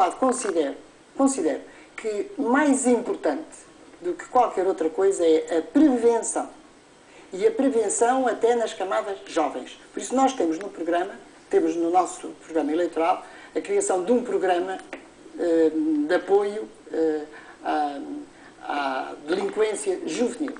lado, considero, considero que mais importante do que qualquer outra coisa é a prevenção. E a prevenção até nas camadas jovens. Por isso nós temos no programa, temos no nosso programa eleitoral, a criação de um programa eh, de apoio eh, à, à delinquência juvenil.